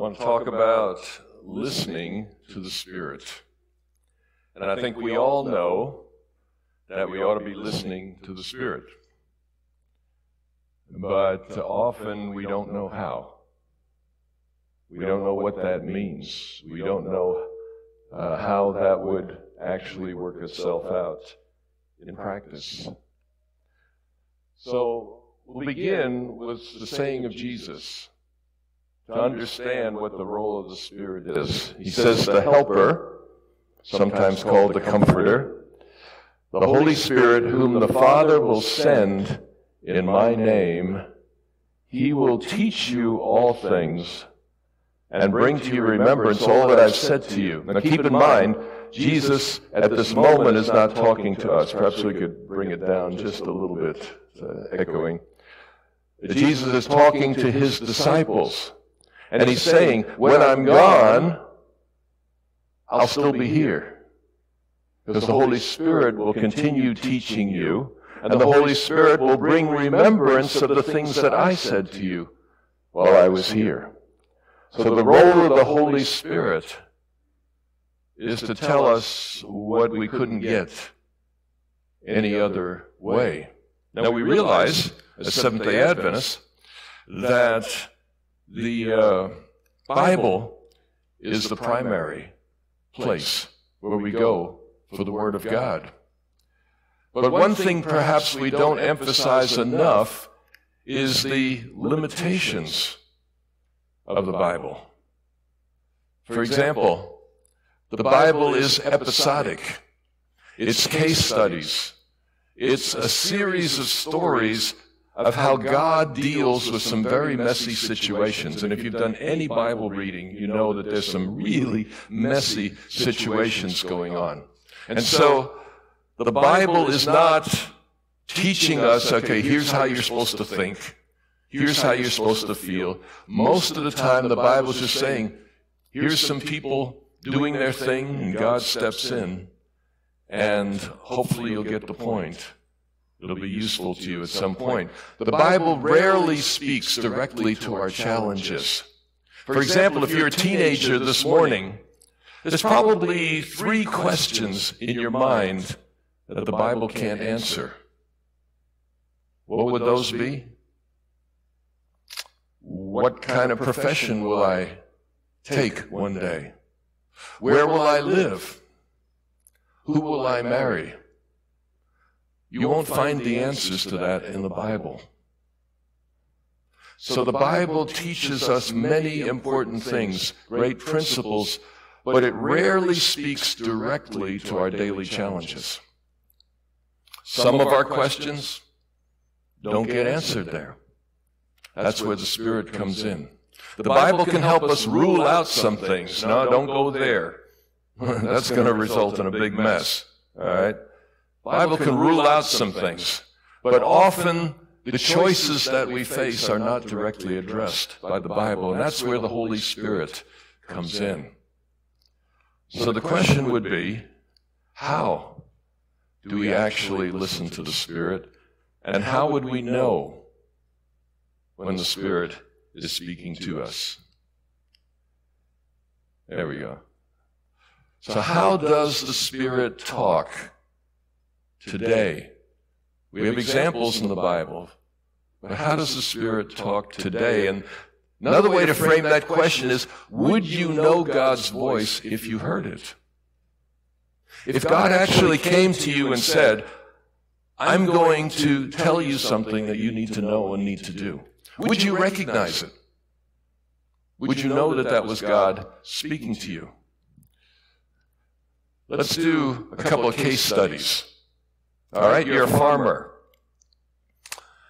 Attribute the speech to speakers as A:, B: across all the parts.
A: want to talk about listening to the Spirit. And I think we all know that we ought to be listening to the Spirit. But often we don't know how. We don't know what that means. We don't know uh, how that would actually work itself out in practice. So we'll begin with the saying of Jesus to understand what the role of the Spirit is. He says, the Helper, sometimes called the Comforter, the Holy Spirit, whom the Father will send in my name, he will teach you all things and bring to your remembrance all that I've said to you. Now keep in mind, Jesus at this moment is not talking to us. Perhaps we could bring it down just a little bit, uh, echoing. Jesus is talking to his disciples. And he's saying, when I'm gone, I'll still be here. Because the Holy Spirit will continue teaching you, and the Holy Spirit will bring remembrance of the things that I said to you while I was here. So the role of the Holy Spirit is to tell us what we couldn't get any other way. Now we realize, as Seventh day Adventists, that the uh, Bible is the primary place where we go for the Word of God. But one thing perhaps we don't emphasize enough is the limitations of the Bible. For example, the Bible is episodic. It's case studies. It's a series of stories of how God deals with some very messy situations. And if you've done any Bible reading, you know that there's some really messy situations going on. And so the Bible is not teaching us, okay, here's how you're supposed to think. Here's how you're supposed to feel. Most of the time, the Bible's just saying, here's some people doing their thing, and God steps in, and hopefully you'll get the point. It'll be useful to you at some point. The Bible rarely speaks directly to our challenges. For example, if you're a teenager this morning, there's probably three questions in your mind that the Bible can't answer. What would those be? What kind of profession will I take one day? Where will I live? Who will I marry? You won't find the answers to that in the Bible. So the Bible teaches us many important things, great principles, but it rarely speaks directly to our daily challenges. Some of our questions don't get answered there. That's where the Spirit comes in. The Bible can help us rule out some things. No, don't go there. That's going to result in a big mess. All right? Bible can rule out some things, but often the choices that we face are not directly addressed by the Bible, and that's where the Holy Spirit comes in. So the question would be, how do we actually listen to the Spirit, and how would we know when the Spirit is speaking to us? There we go. So how does the Spirit talk? Today. We have examples in the Bible. But how does the Spirit talk today? And another way to frame that question is, would you know God's voice if you heard it? If God actually came to you and said, I'm going to tell you something that you need to know and need to do, would you recognize it? Would you know that that was God speaking to you? Let's do a couple of case studies. All right, you're a farmer.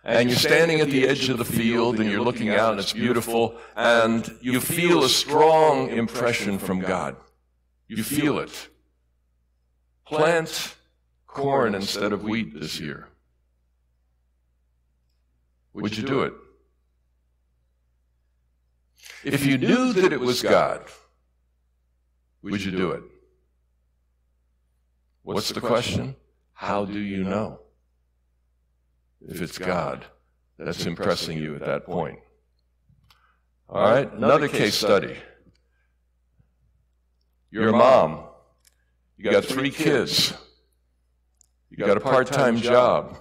A: And you're standing at the edge of the field and you're looking out and it's beautiful and you feel a strong impression from God. You feel it. Plant corn instead of wheat this year. Would you do it? If you knew that it was God, would you do it? What's the question? How do you know if it's God that's impressing you at that point? All right, another case study. You're a mom. You got three kids. You got a part time job.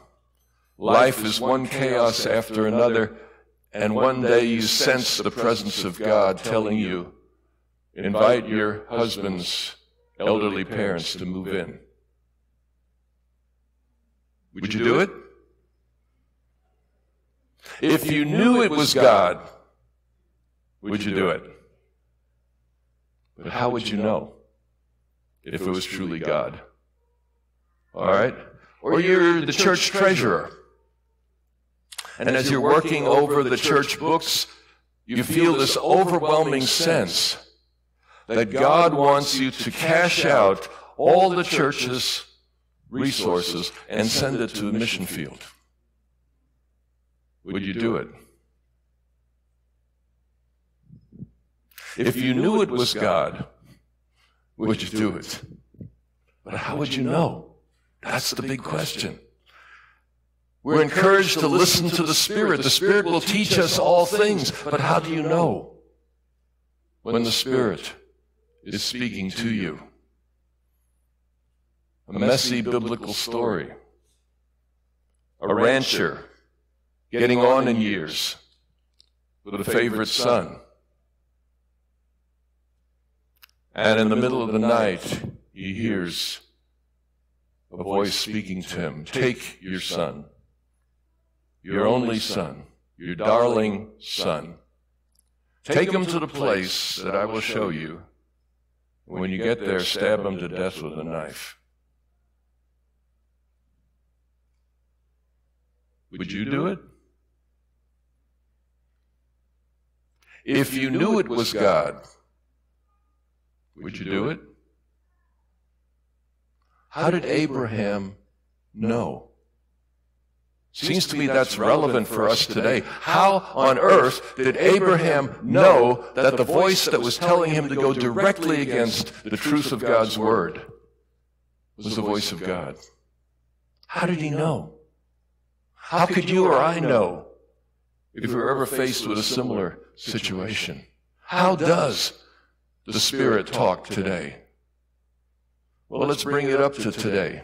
A: Life is one chaos after another, and one day you sense the presence of God telling you, invite your husband's elderly parents to move in. Would you do it? If you knew it was God, would you do it? But how would you know if it was truly God? All right? Or you're the church treasurer. And as you're working over the church books, you feel this overwhelming sense that God wants you to cash out all the church's resources and send it to a mission field. Would you do it? If you knew it was God, would you do it? But how would you know? That's the big question. We're encouraged to listen to the Spirit. The Spirit will teach us all things. But how do you know when the Spirit is speaking to you? A messy biblical story. A rancher getting on in years with a favorite son. And in the middle of the night, he hears a voice speaking to him Take your son, your only son, your darling son. Take him to the place that I will show you. When you get there, stab him to death with a knife. Would you do it? If you knew it was God, would you do it? How did Abraham know? Seems to me that's relevant for us today. How on earth did Abraham know that the voice that was telling him to go directly against the truth of God's word was the voice of God? How did he know? How could you or I know if we're ever faced with a similar situation? How does the Spirit talk today? Well, let's bring it up to today.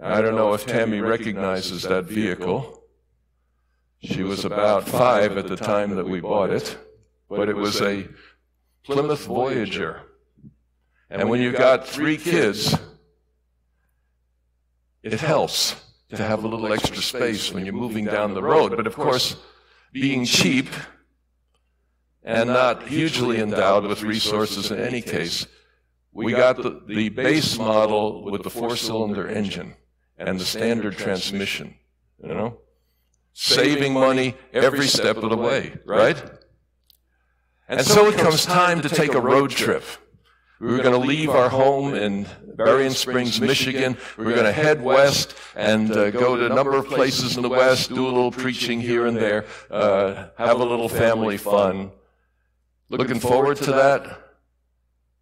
A: I don't know if Tammy recognizes that vehicle. She was about five at the time that we bought it, but it was a Plymouth Voyager. And when you've got three kids, it helps to have a little extra space when you're moving down the road. But of course, being cheap and not hugely endowed with resources in any case, we got the, the base model with the four cylinder engine and the standard transmission, you know? Saving money every step of the way, right? And so it comes time to take a road trip. We were going to leave our home in Berrien Springs, Michigan. We were going to head west and uh, go to a number of places in the west, do a little preaching here and there, uh, have a little family fun. Looking forward to that?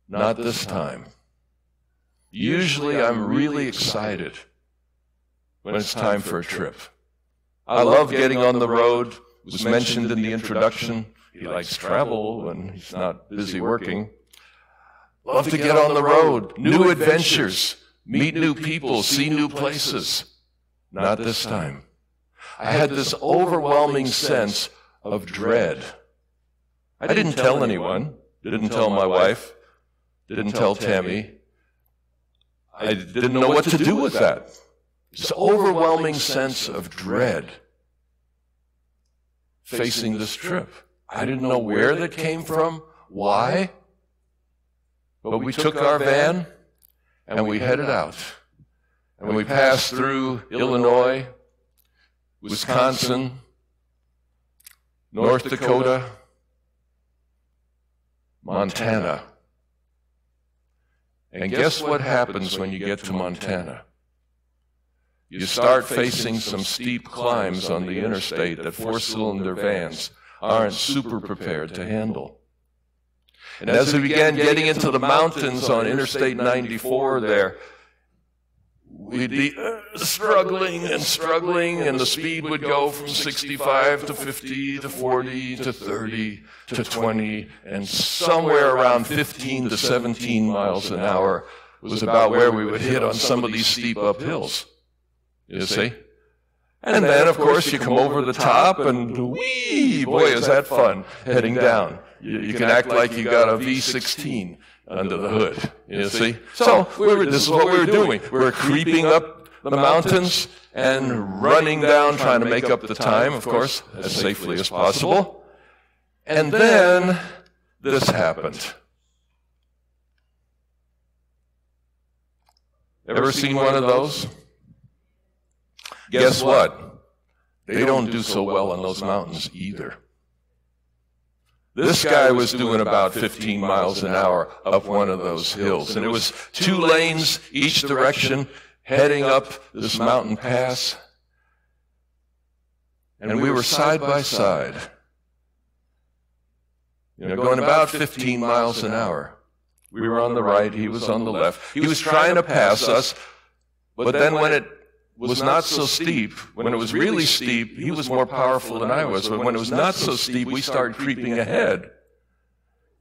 A: Not this time. Usually I'm really excited when it's time for a trip. I love getting on the road. It was mentioned in the introduction. He likes travel when he's not busy working. Love to get on the road, new adventures, meet new people, see new places. Not this time. I had this overwhelming sense of dread. I didn't tell anyone, didn't tell my wife, didn't tell Tammy. I didn't know what to do with that. This overwhelming sense of dread facing this trip. I didn't know where that came from, why. But we took our van and we headed out. And we passed through Illinois, Wisconsin, North Dakota, Montana. And guess what happens when you get to Montana? You start facing some steep climbs on the interstate that four cylinder vans aren't super prepared to handle. And as we began getting into the mountains on Interstate 94 there, we'd be uh, struggling and struggling, and the speed would go from 65 to 50 to 40 to 30 to 20, and somewhere around 15 to 17 miles an hour was about where we would hit on some of these steep uphills. You see? And then, of course, you come over the top, and wee, boy, is that fun heading down. You, you can act like you got a V16 under the hood. You see? So we were, this is what we were doing. We were creeping up the mountains and running down, trying to make up the time, of course, as safely as possible. And then this happened. Ever seen one of those? Guess what? They don't do so well on those mountains either. This guy was doing about 15 miles an hour up one of those hills, and it was two lanes each direction heading up this mountain pass. And we were side by side, you know, going about 15 miles an hour. We were on the right, he was on the left. He was trying to pass us, but then when it was not so steep, when it was really steep, he was more powerful than I was. But when it was not so steep, we started creeping ahead.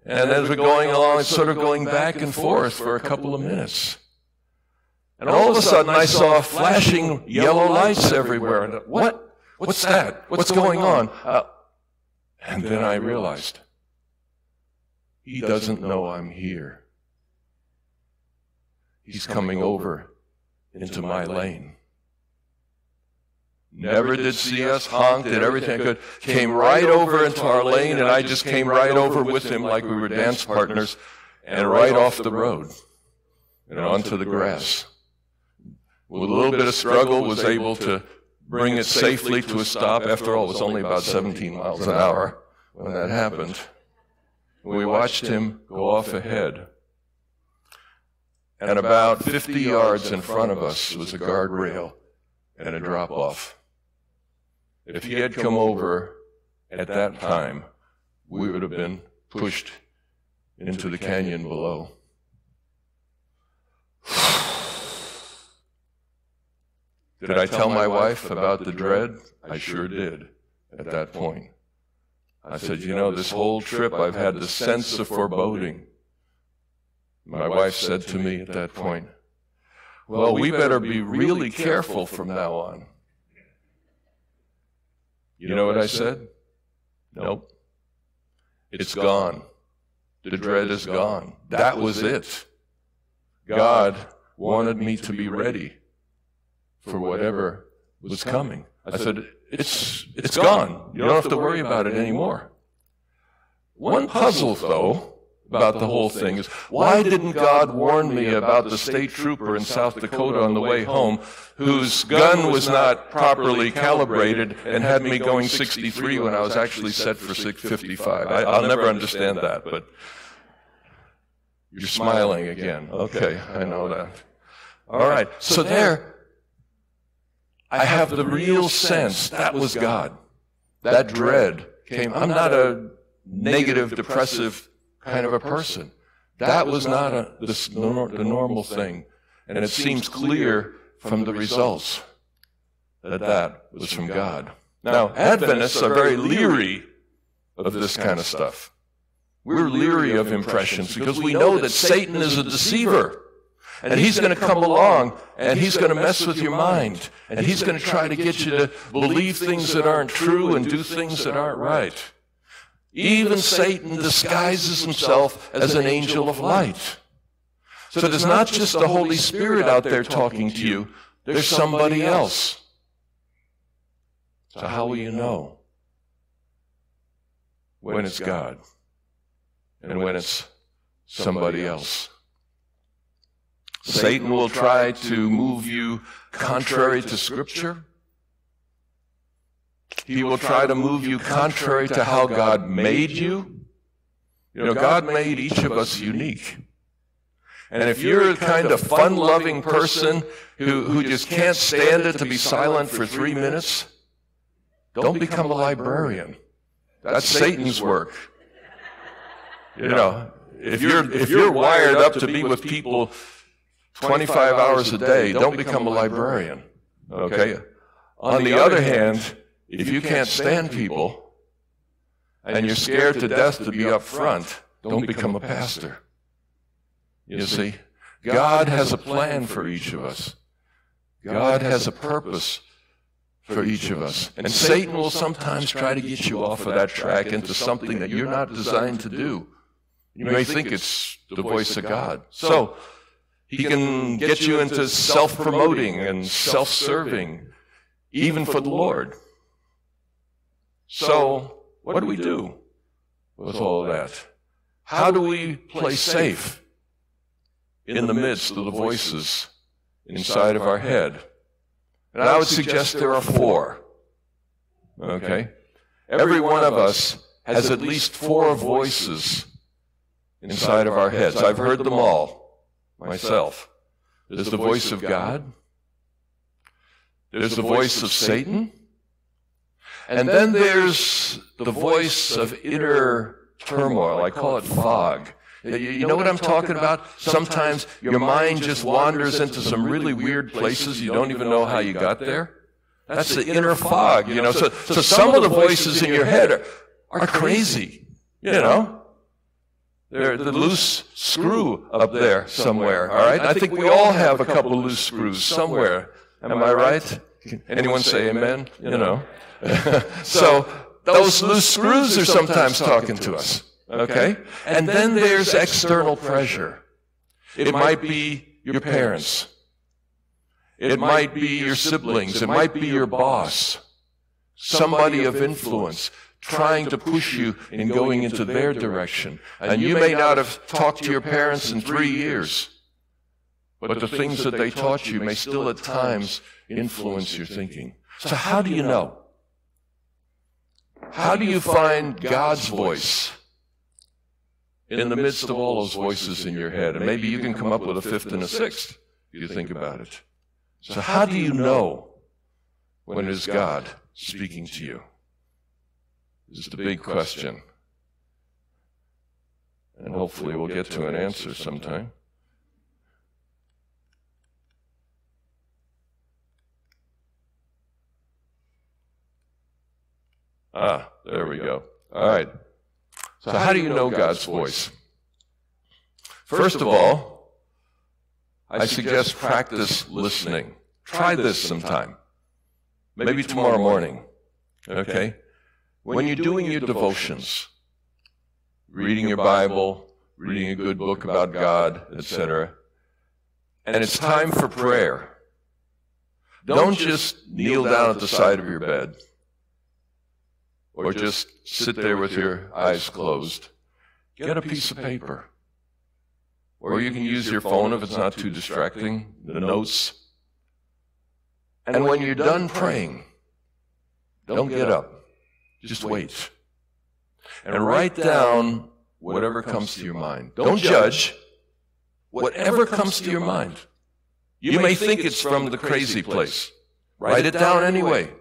A: And as we're going along, it's sort of going back and forth for a couple of minutes. And all of a sudden, I saw flashing yellow lights everywhere. And what? What's that? What's going on? Uh, and then I realized he doesn't know I'm here. He's coming over into my lane. Never did see us, honked, did everything could. Came right over into our lane, and I just came right over with him like we were dance partners, and right off the road and onto the grass. With a little bit of struggle, was able to bring it safely to a stop. After all, it was only about 17 miles an hour when that happened. We watched him go off ahead. And about 50 yards in front of us was a guardrail and a drop off. If he had come over at that time, we would have been pushed into the canyon below. Did I tell my wife about the dread? I sure did at that point. I said, you know, this whole trip I've had the sense of foreboding. My wife said to me at that point, well, we better be really careful from now on. You know what I said? Nope. It's gone. The dread is gone. That was it. God wanted me to be ready for whatever was coming. I said, it's, it's gone. You don't have to worry about it anymore. One puzzle, though, about the whole thing is why didn't God warn me about the state trooper in South Dakota on the way home whose gun was not properly calibrated and had me going 63 when I was actually set for 55? I, will never understand that, but you're smiling again. Okay, I know that. All right, so there, I have the real sense that was God. That dread came. I'm not a negative, depressive kind of a person. That was not a, the, the normal thing. And it seems clear from the results that that was from God. Now, Adventists are very leery of this kind of stuff. We're leery of impressions because we know that Satan is a deceiver. And he's going to come along and he's going to mess with your mind. And he's going to try to get you to believe things that aren't true and do things that aren't right. Even Satan disguises himself as an angel of light. So there's not just the Holy Spirit out there talking to you, there's somebody else. So how will you know when it's God and when it's somebody else? Satan will try to move you contrary to Scripture. He will try to move you contrary to how God made you. You know, God made each of us unique. And if you're a kind of fun loving person who, who just can't stand it to be silent for three minutes, don't become a librarian. That's Satan's work. You know, if you're, if you're wired up to be with people 25 hours a day, don't become a librarian. Okay? On the other hand, if you can't stand people and you're scared to death to be up front, don't become a pastor. You see, God has a plan for each of us. God has a purpose for each of us. And Satan will sometimes try to get you off of that track into something that you're not designed to do. You may think it's the voice of God. So, he can get you into self promoting and self serving, even for the Lord. So, what do we do with all that? How do we play safe in the midst of the voices inside of our head? And I would suggest there are four. Okay? Every one of us has at least four voices inside of our heads. I've heard them all myself. There's the voice of God. There's the voice of Satan. And then there's the voice of inner turmoil. I call it fog. You know what I'm talking about? Sometimes your mind just wanders into some really weird places. You don't even know how you got there. That's the inner fog, you know. So, so some of the voices in your head are, are crazy, you know. They're the loose screw up there somewhere, all right? I think we all have a couple of loose screws somewhere. Am I right? Anyone say amen? You know. so those loose screws are sometimes talking to us. Okay? And then there's external pressure. It might be your parents. It might be your siblings. It might be your boss. Somebody of influence trying to push you in going into their direction. And you may not have talked to your parents in three years, but the things that they taught you may still at times influence your thinking. So how do you know? How do you find God's voice in the midst of all those voices in your head? And maybe you can come up with a fifth and a sixth if you think about it. So how do you know when it is God speaking to you? This is the big question. And hopefully we'll get to an answer sometime. Ah, there we go. All right. So, how do you know God's voice? First of all, I suggest practice listening. Try this sometime. Maybe tomorrow morning. Okay? When you're doing your devotions, reading your Bible, reading a good book about God, etc., and it's time for prayer, don't just kneel down at the side of your bed or just sit there with your eyes closed. Get a piece of paper. Or you can use your phone if it's not too distracting, the notes. And when you're done praying, don't get up. Just wait. And write down whatever comes to your mind. Don't judge. Whatever comes to your mind. You may think it's from the crazy place. Write it down anyway.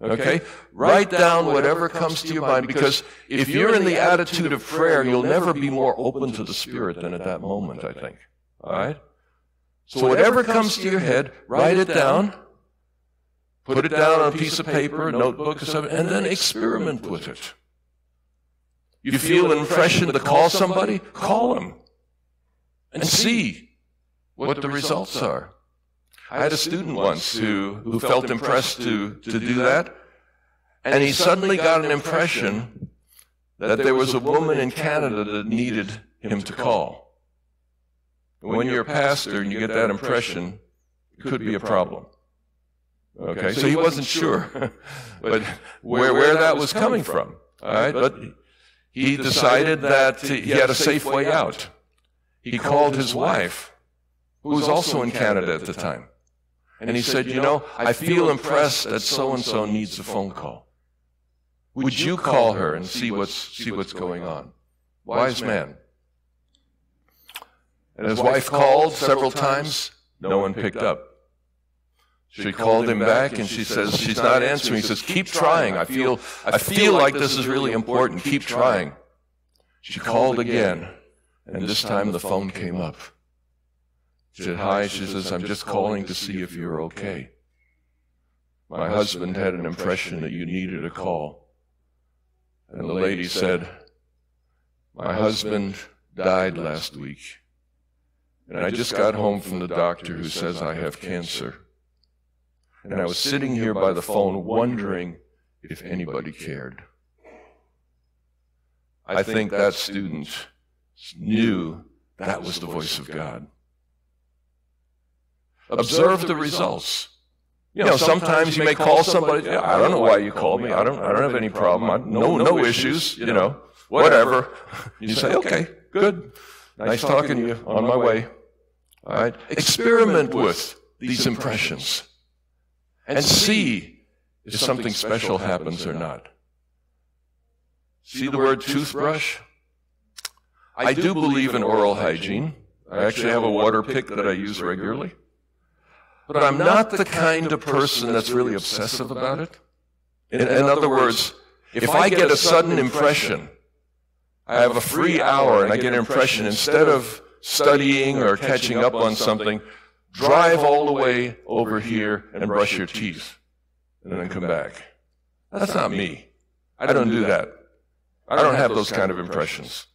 A: Okay? Write down whatever comes to your mind because if you're in the attitude of prayer, you'll never be more open to the Spirit than at that moment, I think. Alright? So whatever comes to your head, write it down, put it down on a piece of paper, a notebook, or something, and then experiment with it. You feel an impression to call somebody? Call them and see what the results are. I had a student once who, who felt impressed to, to do that, and he suddenly got an impression that there was a woman in Canada that needed him to call. When you're a pastor and you get that impression, it could be a problem. Okay, so he wasn't sure, but where, where that was coming from. All right, but he decided that he had a safe way out. He called his wife, who was also in Canada at the time. And he said, You know, I feel impressed that so and so needs a phone call. Would you call her and see what's, see what's going on? Wise man. And his wife called several times. No one picked up. She called him back and she says, She's not answering. He says, Keep trying. I feel, I feel like this is really important. Keep trying. She called again, and this time the phone came up. Hi. She says, I'm just calling to see if you're okay. My husband had an impression that you needed a call. And the lady said, My husband died last week. And I just got home from the doctor who says I have cancer. And I was sitting here by the phone wondering if anybody cared. I think that student knew that was the voice of God. Observe the results. You know, sometimes you may call somebody. I don't know why you called me. I don't. I don't have any problem. I, no, no issues. You know, whatever. You say, okay, good. Nice talking to you. On my way. All right. Experiment with these impressions and see if something special happens or not. See the word toothbrush? I do believe in oral hygiene. I actually have a water pick that I use regularly. But I'm not the kind of person that's really obsessive about it. In, in other words, if I get a sudden impression, I have a free hour and I get an impression, instead of studying or catching up on something, drive all the way over here and brush your teeth and then come back. That's not me. I don't do that. I don't have those kind of impressions.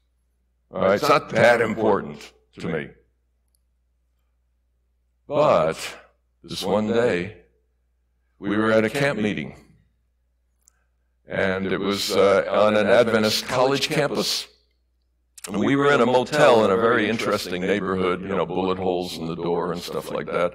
A: All right, it's not that important to me. But this one day, we were at a camp meeting, and it was uh, on an Adventist college campus. And we were in a motel in a very interesting neighborhood, you know, bullet holes in the door and stuff like that.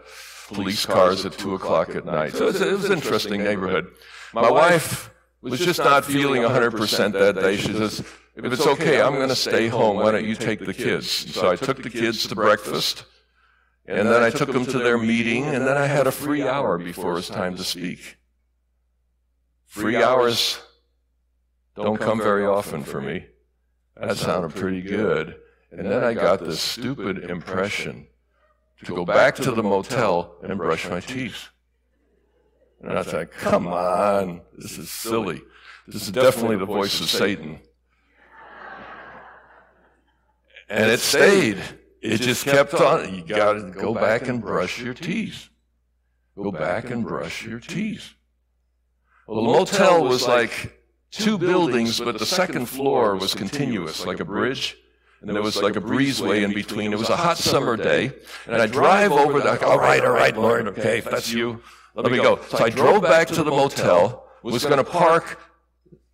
A: Police cars at two o'clock at night. So it was, it was an interesting neighborhood. My wife was just not feeling 100% that day. She says, if it's okay, I'm going to stay home. Why don't you take the kids? So I took the kids to breakfast, and then I took them to their meeting, and then I had a free hour before it was time to speak. Free hours don't come very often for me. That sounded pretty good. And then I got this stupid impression to go back to the motel and brush my teeth. And I thought, come on, this is silly. This is definitely the voice of Satan. And it stayed. It just kept on. You got to go back and brush your teeth. Go back and brush your teeth. Well, the motel was like two buildings, but the second floor was continuous, like a bridge. And there was like a breezeway in between. It was a hot summer day. And I drive over the, all right, all right, Lord, okay, if that's you, let me go. So I drove back to the motel, was going to park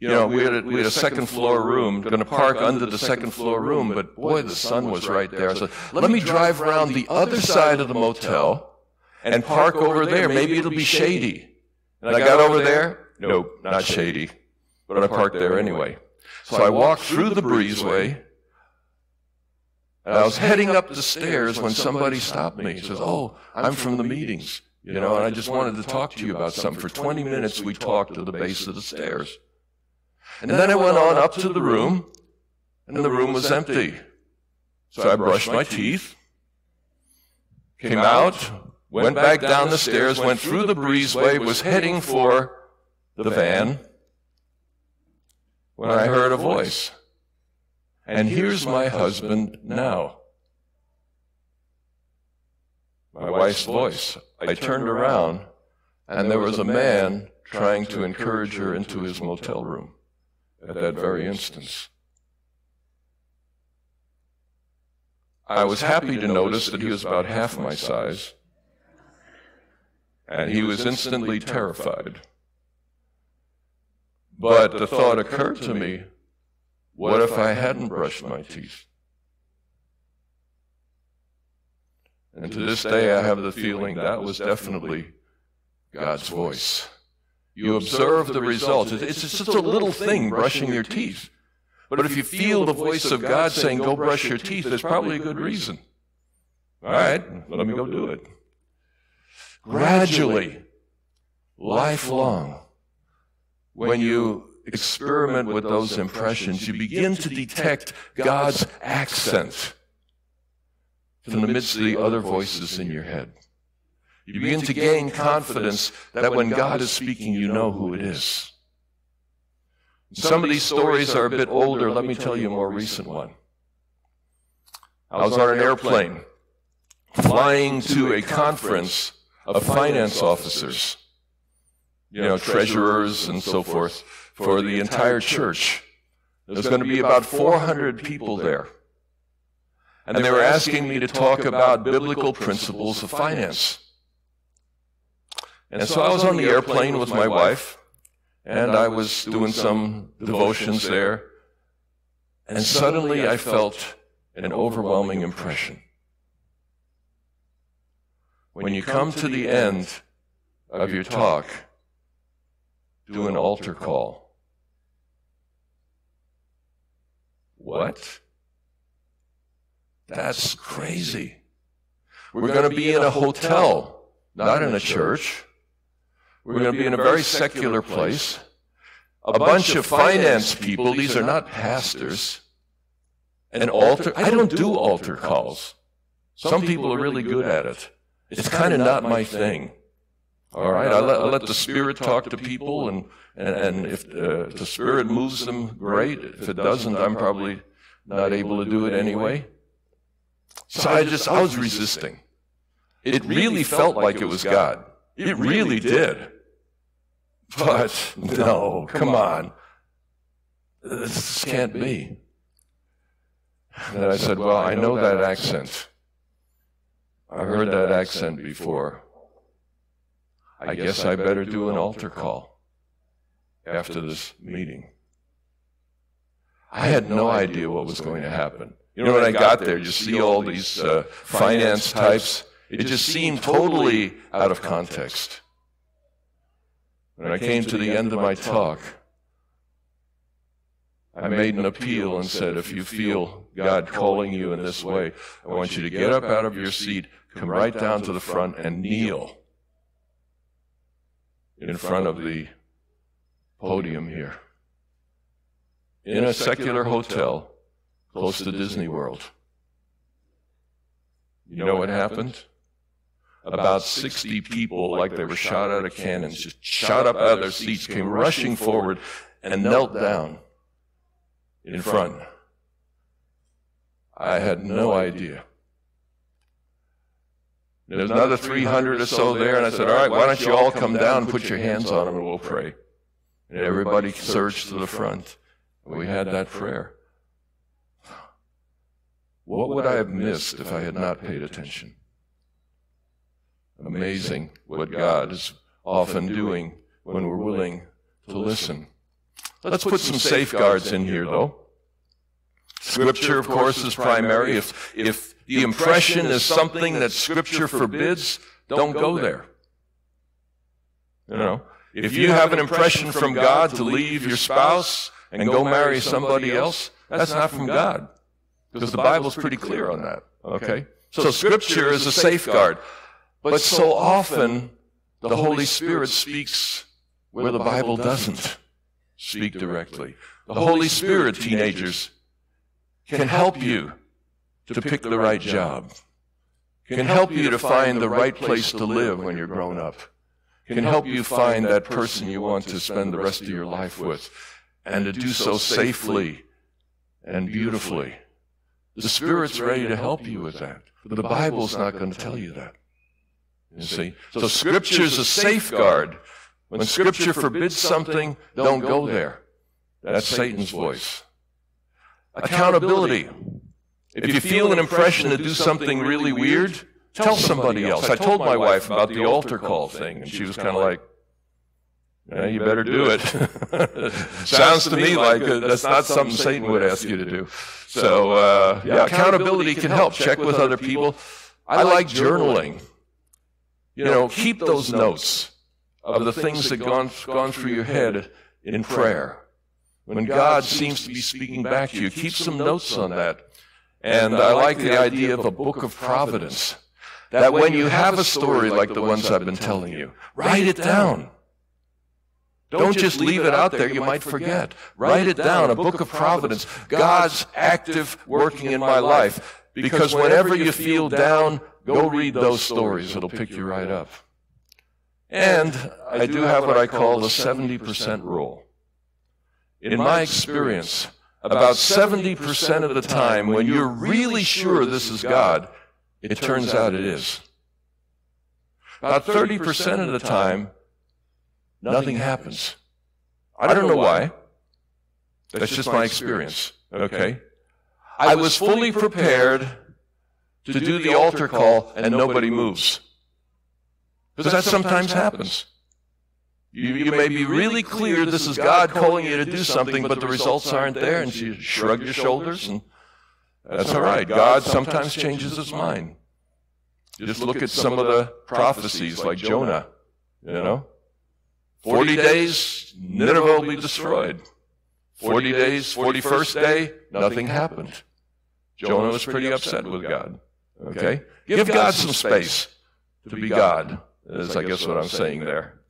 A: you know, we had a, we had a second floor room, going to park under the second floor room, but boy, the sun was right there. So let me drive around the other side of the motel and park over there. Maybe it'll be shady. And I got over there. Nope, not shady. But I parked there anyway. So I walked through the breezeway. And I was heading up the stairs when somebody stopped me. He says, Oh, I'm from the meetings. You know, and I just wanted to talk to you about something. For 20 minutes, we talked at the base of the stairs. And then I went on up to the room, and the room was empty. So I brushed my teeth, came out, went back down the stairs, went through the breezeway, was heading for the van, when I heard a voice. And here's my husband now. My wife's voice. I turned around, and there was a man trying to encourage her into his motel room at that very instance. I was happy to notice that he was about half my size, and he was instantly terrified. But the thought occurred to me what if I hadn't brushed my teeth? And to this day, I have the feeling that was definitely God's voice. You observe the results. It's just a little thing, brushing your teeth. But if you feel the voice of God saying, go brush your teeth, there's probably a good reason. All right, let me go do it. Gradually, lifelong, when you experiment with those impressions, you begin to detect God's accent from the midst of the other voices in your head. You begin to gain confidence that when God is speaking, you know who it is. Some of these stories are a bit older. Let me tell you a more recent one. I was on an airplane flying to a conference of finance officers, you know, treasurers and so forth, for the entire church. There's going to be about 400 people there. And they were asking me to talk about biblical principles of finance. And so I was on the airplane with my wife, and I was doing some devotions there. And suddenly I felt an overwhelming impression. When you come to the end of your talk, do an altar call. What? That's crazy. We're going to be in a hotel, not in a church. We're going to be in a very secular place. A bunch of finance people, these are not pastors. An altar, I don't do altar calls. Some people are really good at it. It's kind of not my thing. All right, I let, I let the Spirit talk to people, and, and, and if uh, the Spirit moves them, great. If it doesn't, I'm probably not able to do it anyway. So I just, I was resisting. It really felt like it was God. It really did. But no, come on. This can't be. And I said, Well, I know that accent. I've heard that accent before. I guess I better do an altar call after this meeting. I had no idea what was going to happen. You know, when I got there, you see all these uh, finance types. It just seemed totally out of context. When I came to the end of my talk, I made an appeal and said, if you feel God calling you in this way, I want you to get up out of your seat, come right down to the front, and kneel in front of the podium here. In a secular hotel close to Disney World. You know what happened? About 60 people, like they were shot out of cannons, just shot up out of their seats, came rushing forward and knelt down in front. I had no idea. There's another 300 or so there, and I said, All right, why don't you all come down and put your hands on them and we'll pray. And everybody surged to the front. We had that prayer. What would I have missed if I had not paid attention? Amazing what God is often doing when we're willing to listen. Let's put some safeguards in here, though. Scripture, of course, is primary. If, if the impression is something that Scripture forbids, don't go there. You know, if you have an impression from God to leave your spouse and go marry somebody else, that's not from God. Because the Bible's pretty clear on that. Okay? So Scripture is a safeguard. But so often, the Holy Spirit speaks where the Bible doesn't speak directly. The Holy Spirit, teenagers, can help you to pick the right job, can help you to find the right place to live when you're grown up, can help you find that person you want to spend the rest of your life with, and to do so safely and beautifully. The Spirit's ready to help you with that. But the Bible's not going to tell you that. You see? So Scripture's a safeguard. When Scripture forbids something, don't go there. That's Satan's voice. Accountability. If you feel an impression to do something really weird, tell somebody else. I told my wife about the altar call thing, and she was kind of like, yeah, you better do it. Sounds to me like uh, that's not something Satan would ask you to do. So, uh, yeah, accountability can help. Check with other people. I like journaling. You know, keep those notes of the things that gone gone through your head in prayer. When God seems to be speaking back to you, keep some notes on that. And I like the idea of a book of providence. That when you have a story like the ones I've been telling you, write it down. Don't just leave it out there. You might forget. Write it down, a book of providence. God's active working in my life. Because whenever you feel down, go read those stories. It'll pick you right up. And I do have what I call the 70% rule. In my experience, about 70% of the time, when you're really sure this is God, It turns out it is. About 30% of the time, nothing happens. I don't know why. That's just my experience. Okay? I was fully prepared to do the altar call and nobody moves. Because that sometimes happens. You, you may be really clear this is God calling you to do something, but the results aren't there, and you shrug your shoulders, and that's all right. God sometimes changes his mind. Just look at some of the prophecies like Jonah, you know. 40 days, Nineveh will be destroyed. 40 days, 41st day, nothing happened. Jonah was pretty upset with God. Okay? Give God some space to be God, is I guess what I'm saying there.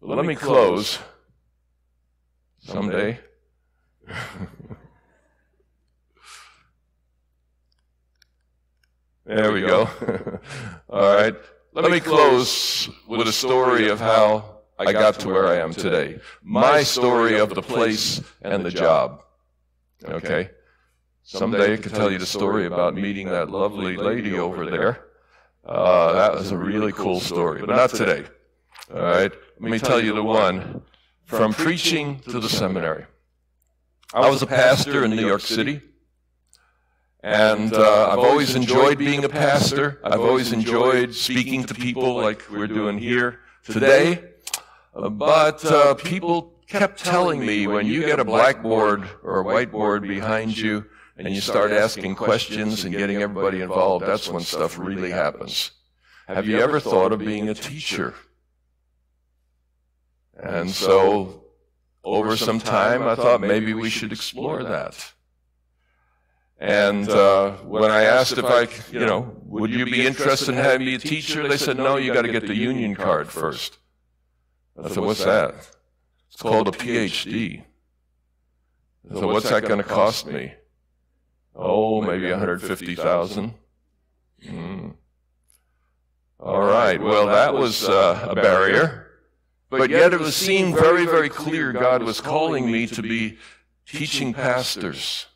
A: But let me close someday. there we go. All right. Let me close with a story of how I got to where I am today. My story of the place and the job. Okay? Someday I could tell you the story about meeting that lovely lady over there. Uh, that was a really cool story, but not today. All right? Let me tell you the one from preaching to the seminary. I was a pastor in New York City, and uh, I've always enjoyed being a pastor. I've always enjoyed speaking to people like we're doing here today. But uh, people kept telling me when you get a blackboard or a whiteboard behind you and you start asking questions and getting everybody involved, that's when stuff really happens. Have you ever thought of being a teacher? And so, over some time, I thought maybe we should explore that. And uh, when I asked if I, you know, would you be interested in having me a teacher, they said, no, you got to get the union card first. I said, what's that? It's called a PhD. So what's that going to cost me? Oh, maybe 150,000. Mm. All right. Well, that was uh, a barrier. But yet it was seen very, very clear God was calling me to be teaching pastors,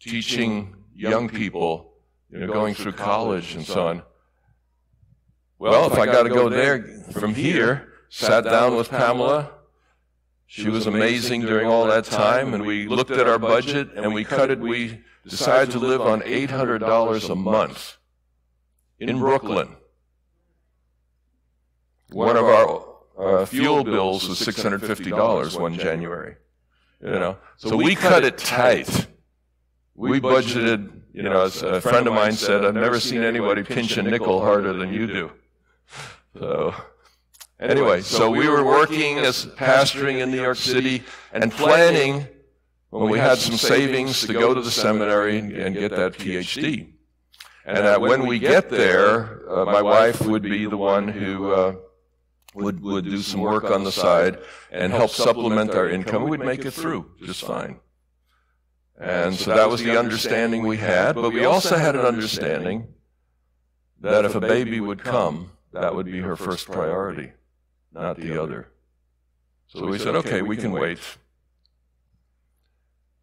A: teaching young people, you know, going through college and so on. Well, if I got to go there from here, sat down with Pamela. She was amazing during all that time, and we looked at our budget and we cut it. We decided to live on $800 a month in Brooklyn. One of our uh, fuel bills was $650 one January. You know, so we cut it tight. We budgeted, you know, as a friend of mine said, I've never seen anybody pinch a nickel harder than you do. So, anyway, so we were working as pastoring in New York City and planning when we had some savings to go to the seminary and get that PhD. And that when we get there, uh, my wife would be the one who uh, would, would do some work on the side and help supplement our income, we'd make it through just fine. And so that was the understanding we had, but we also had an understanding that if a baby would come, that would be her first priority, not the other. So we said, okay, we can wait.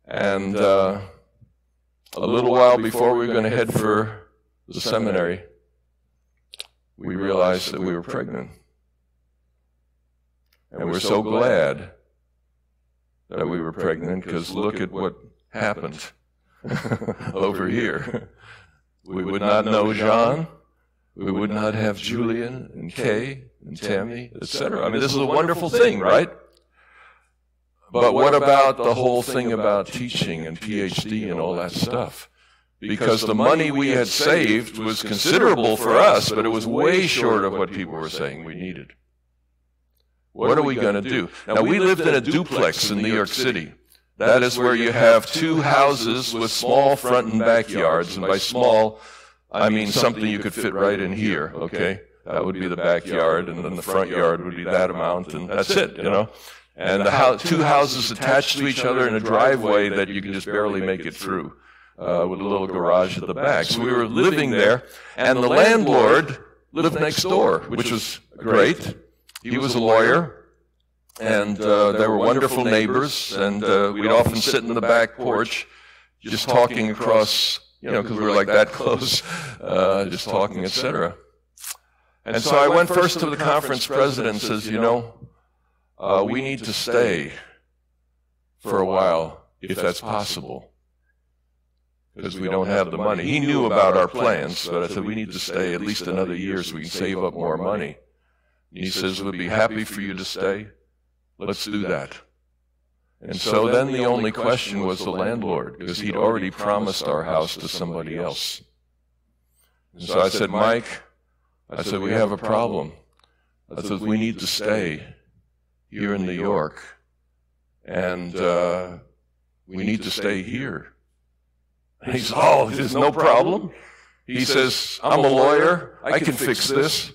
A: And uh, a little while before we were going to head for the seminary, we realized that we were pregnant. And we're so glad that we were pregnant because look at what happened over here. We would not know Jean. We would not have Julian and Kay and Tammy, etc. I mean, this is a wonderful thing, right? But what about the whole thing about teaching and PhD and all that stuff? Because the money we had saved was considerable for us, but it was way short of what people were saying we needed. What are we going to do? Now, we lived in a duplex in New York City. That is where you have two houses with small front and backyards. And by small, I mean something you could fit right in here, okay? That would be the backyard, and then the front yard would be that amount, and that's it, you know? And the house, two houses attached to each other in a driveway that you can just barely make it through, uh, with a little garage at the back. So we were living there, and the landlord lived next door, which was great. He was a lawyer, and uh, they were wonderful neighbors, and uh, we'd often sit in the back porch just talking across you know, because we were like that close, uh, just talking, etc. And so I went first to the conference president and says, you know, uh, we need to stay for a while if that's possible because we don't have the money. He knew about our plans, but I said, we need to stay at least another year so we can save up more money. He says, we'd be happy for you to stay. Let's do that. And so then the only question was the landlord, because he'd already promised our house to somebody else. And so I said, Mike, I said, we have a problem. I said, we need to stay here in New York, and uh, we need to stay here. He says, Oh, there's no problem. He says, I'm a lawyer. I can fix this.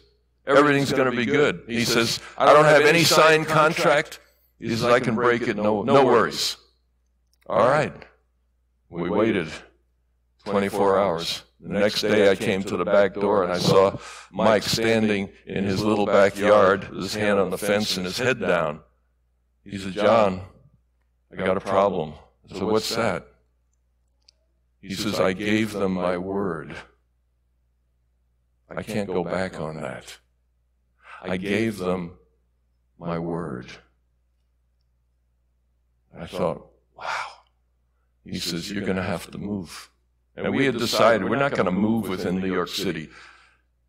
A: Everything's going to be good. He says, I don't have any signed contract. He says, I can break it. No, no worries. All right. We waited 24 hours. The next day I came to the back door and I saw Mike standing in his little backyard, with his hand on the fence and his head down. He said, Jon, I got a problem. I said, what's that? He says, I gave them my word. I can't go back on that. I gave them my word. I thought, wow. He says, you're going to have to move. And we had decided we're not going to move within New York City.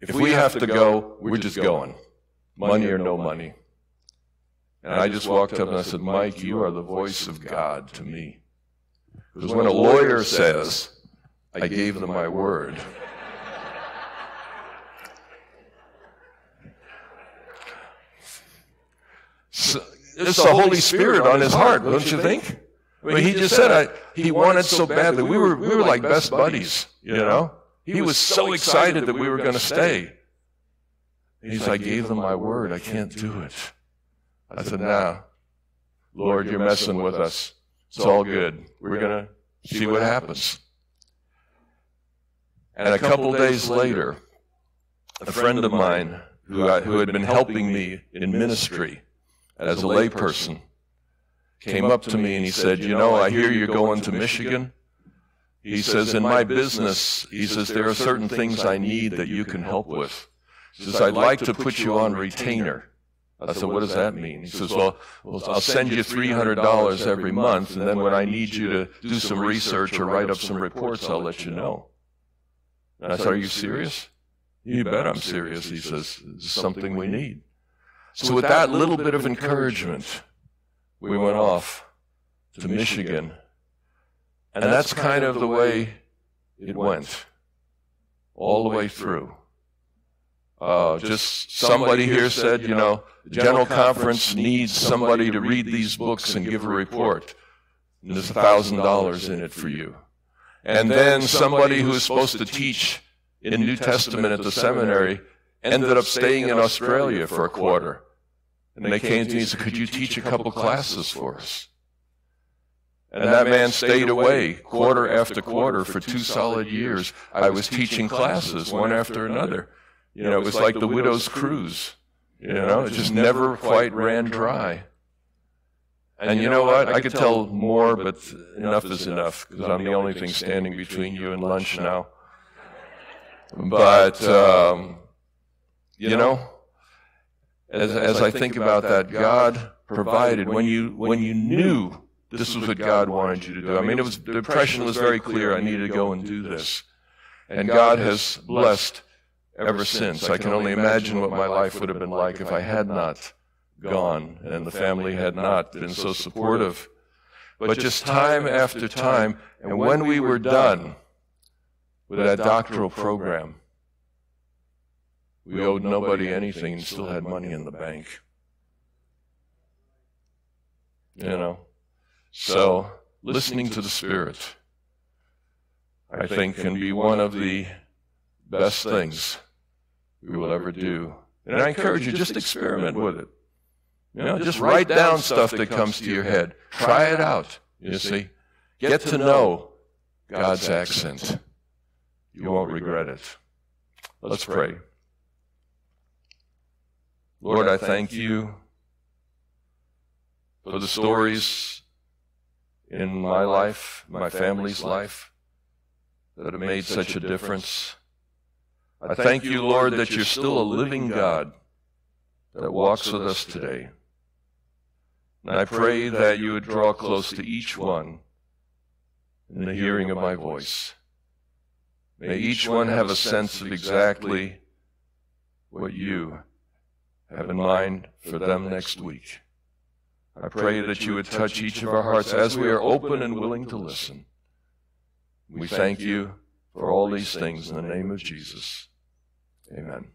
A: If we have to go, we're just going. Money or no money. And I just walked up and I said, Mike, you are the voice of God to me. Because when a lawyer says, I gave them my word, so, it's the Holy Spirit on his heart, don't you think? I mean, he just said I, he wanted so badly. We were, we were like best buddies, you know? He was so excited that we were going to stay. He said, I gave them my word. I can't do it. I said, now, Lord, you're messing with us. It's all good. We're going to see what happens. And a couple days later, a friend of mine who, I, who had been helping me in ministry as a layperson came up to me and he said, You know, I hear you're going to Michigan. He says, In my business, he says, there are certain things I need that you can help with. He says, I'd like to put you on retainer. I said, what does that mean? He says, well, I'll send you $300 every month, and then when I need you to do some research or write up some reports, I'll let you know. And I said, are you serious? You bet I'm serious. He says, something we need. So with that little bit of encouragement, we went off to Michigan. And that's kind of the way it went, all the way through. Uh, just somebody here said, you know, the General Conference needs somebody to read these books and give a report. And there's a thousand dollars in it for you. And then somebody who was supposed to teach in New Testament at the seminary ended up staying in Australia for a quarter. And they came to me and said, could you teach a couple classes for us? And that man stayed away quarter after quarter for two solid years. I was teaching classes one after another. You know, it was like the widow's cruse. You know, it just never quite ran dry. And you know what? I could tell more, but enough is enough because I'm the only thing standing between you and lunch now. But, um, you know, as, as I think about that, God provided when you, when you knew this was what God wanted you to do. I mean, it was, the impression was very clear. I needed to go and do this. And God has blessed ever since. I can only imagine what my life would have been like if I had not gone and the family had not been so supportive. But just time after time, and when we were done with that doctoral program, we owed nobody anything and still had money in the bank. You know? So, listening to the Spirit, I think, can be one of the best things we will ever do. And I encourage you, just experiment with it. You know, just write down stuff that comes to your head. Try it out, you see. Get to know God's accent. You won't regret it. Let's pray. Lord, I thank you for the stories in my life, my family's life. that have made such a difference. I thank you, Lord, that you're still a living God that walks with us today. And I pray that you would draw close to each one in the hearing of my voice. May each one have a sense of exactly what you have in mind for them next week. I pray that you would touch each of our hearts as we are open and willing to listen. We thank you for all these things in the name of Jesus. Amen.